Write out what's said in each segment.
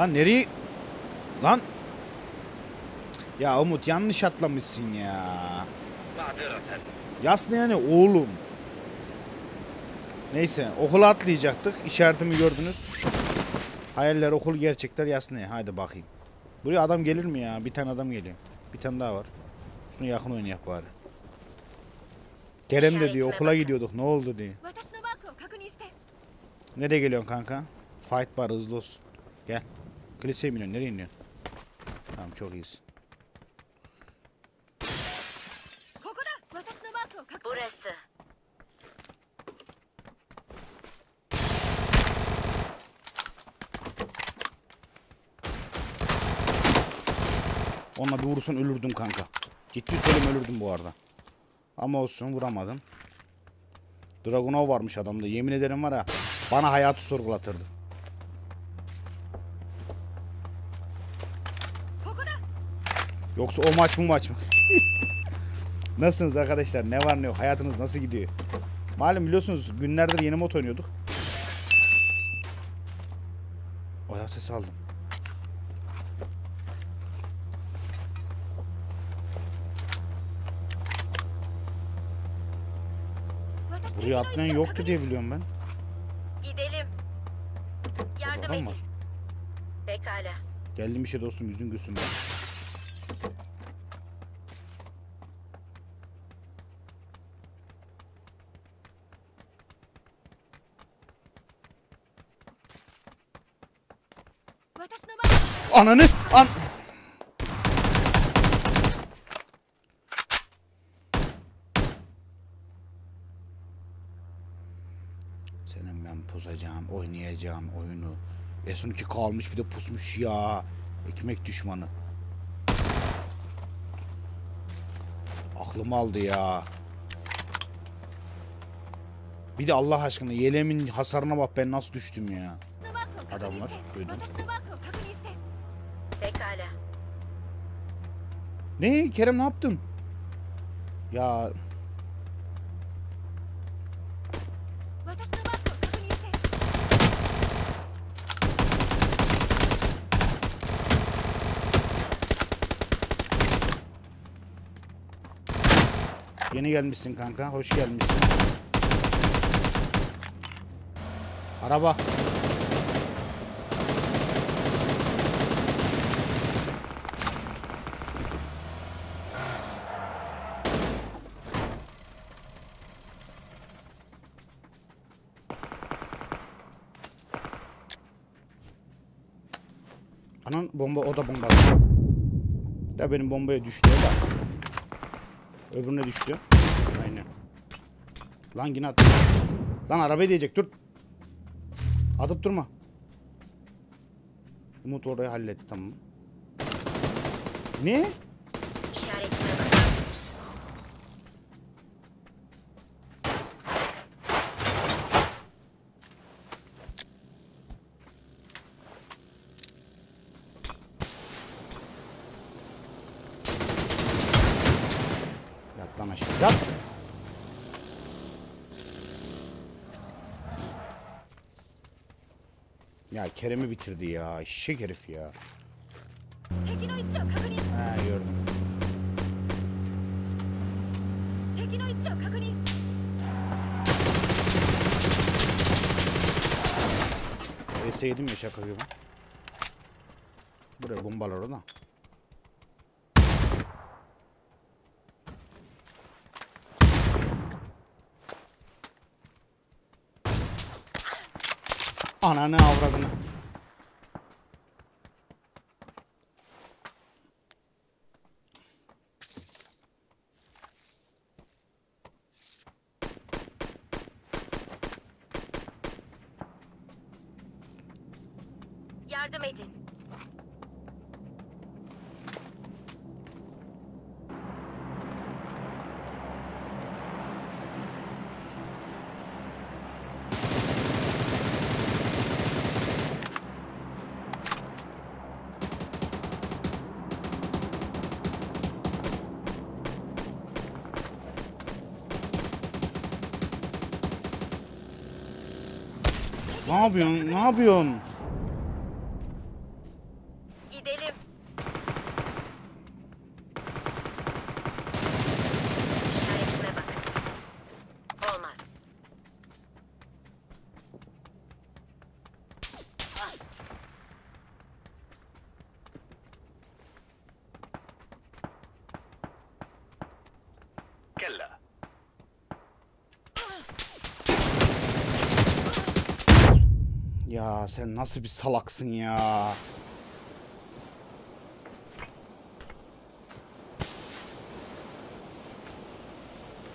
Lan nereye? Lan. Ya Umut yanlış atlamışsın ya. Yaslı yani oğlum. Neyse okula atlayacaktık. İşaretimi gördünüz. Hayaller okul gerçekler yaslı. Haydi bakayım. Buraya adam gelir mi ya? Bir tane adam geliyor. Bir tane daha var. Şunu yakın oynayak bari. Kerem de diyor okula gidiyorduk ne oldu diye. Nereye geliyorsun kanka? Fight var hızlı olsun. Gel. Kiliseye mi iniyorsun? Nereye iniyorsun? Tamam çok iyisin. Burası. Onunla bir vurursan ölürdüm kanka. Ciddi söyleyeyim ölürdüm bu arada. Ama olsun vuramadım. Dragunov varmış adamda. Yemin ederim var ya bana hayatı sorgulatırdı. Yoksa o maç mı maç mı? Nasılsınız arkadaşlar? Ne var ne yok? Hayatınız nasıl gidiyor? Malum biliyorsunuz günlerdir yeni mod oynuyorduk. Oya sesi aldım. Buraya atlayan yoktu diye biliyorum ben. Gidelim. Yardım edin. Pekala. Geldim işe dostum yüzün gülsün ben. Ananı an Senin ben pusacağım, oynayacağım oyunu. Esun ki kalmış bir de pusmuş ya. Ekmek düşmanı. aklım aldı ya. Bir de Allah aşkına yelemin hasarına bak ben nasıl düştüm ya. Adamlar öldü. Pekala. Ne Kerem ne yaptın? Ya yeni gelmişsin kanka. Hoş gelmişsin. Araba. Anan bomba o da bomba. Da benim bombaya düştü o da. Öbürüne düştü. Aynen. Lan yine at. Lan arabaya diyecek dur. Atıp durma. Umut orayı halletti tamam. Ne? Ya Kerem'i bitirdi ya. Şek herif ya. Ha gördüm. Ese yedim ya şaka gibi. Buraya bombalar ona. Ananı avradını. Ne yapıyorsun? Ne yapıyorsun? Gidelim. Ya sen nasıl bir salaksın ya.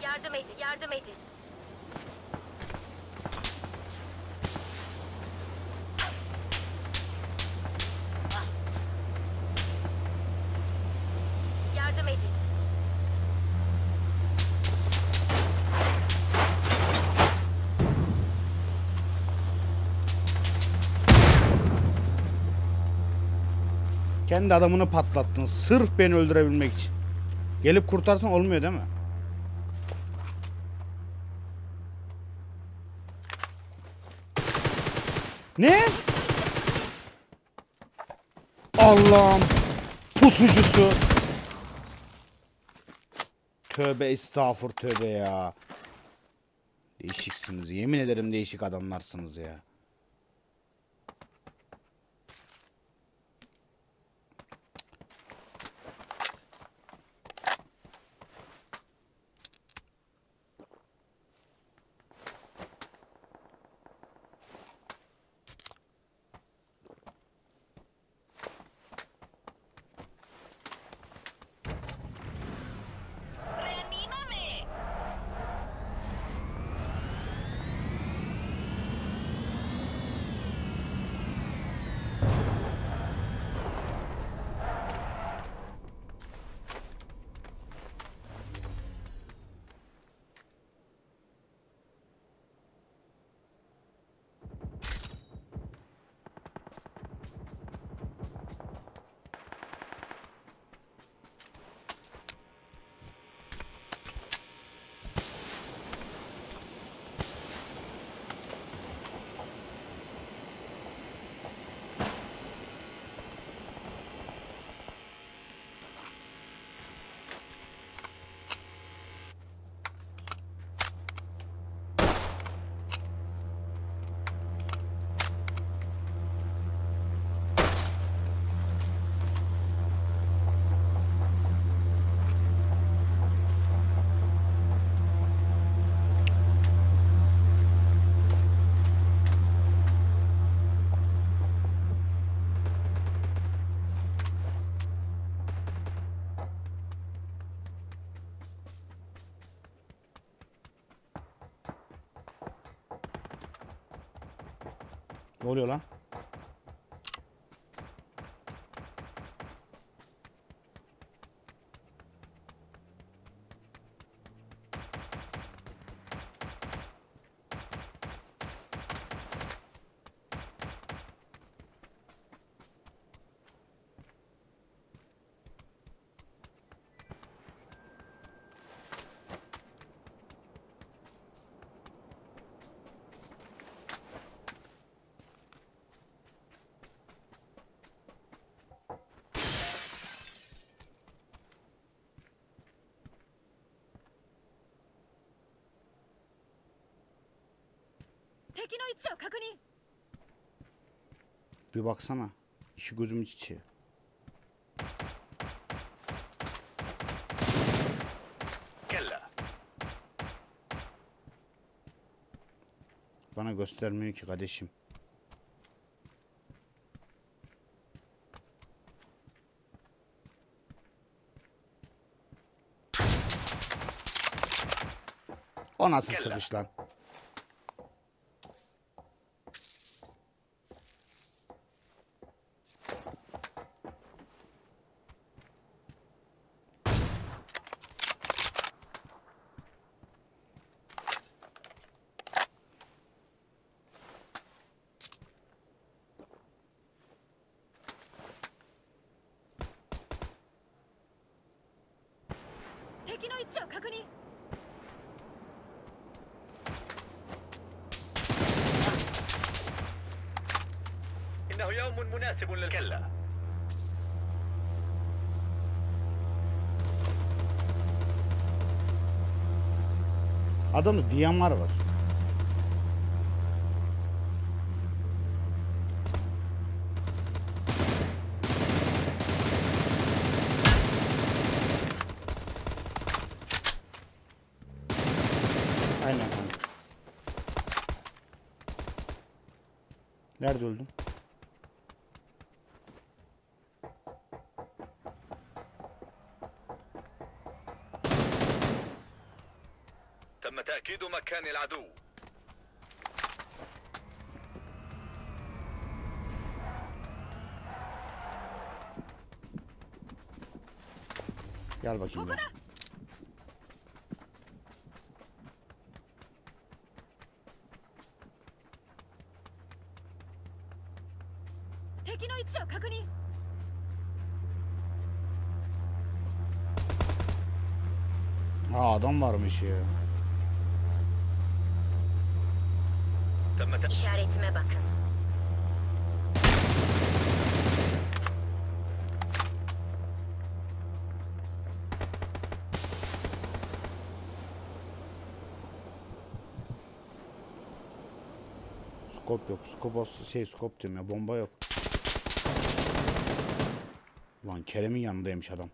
Yardım edin, yardım edin. Yardım edin. Kendi adamını patlattın sırf beni öldürebilmek için. Gelip kurtarsan olmuyor değil mi? Ne? Allah'ım. Pusucusu. Tövbe estağfur tövbe ya. Değişiksiniz. Yemin ederim değişik adamlarsınız ya. Ne oluyor lan? Bir baksana. İşi gözümün içi. Bana göstermiyor ki kardeşim. O nasıl sıkış lan? 敵の位置を確認 Adamda DMR var. Aynen kanka. Nerede öldüm? تم تأكيد مكان العدو Gel bakayım. ya. Ha adam varmış ya. İşaretime bakın. Skop yok. Skop şey skop diyorum ya. Bomba yok. Lan Kerem'in yanındaymış adam.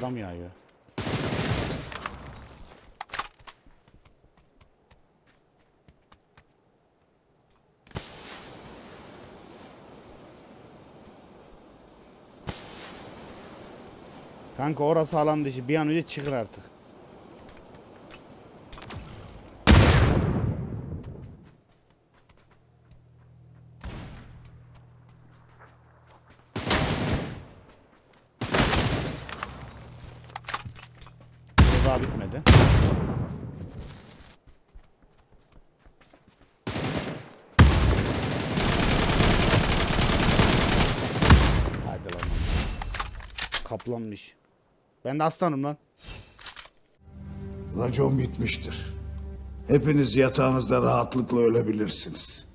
Adam yağıyor. Kanka orası alan dışı. Bir an önce çıkır artık. Bu daha bitmedi. Hadi lan. Kaplanmış. Ben de aslanım lan. Racon bitmiştir. Hepiniz yatağınızda rahatlıkla ölebilirsiniz.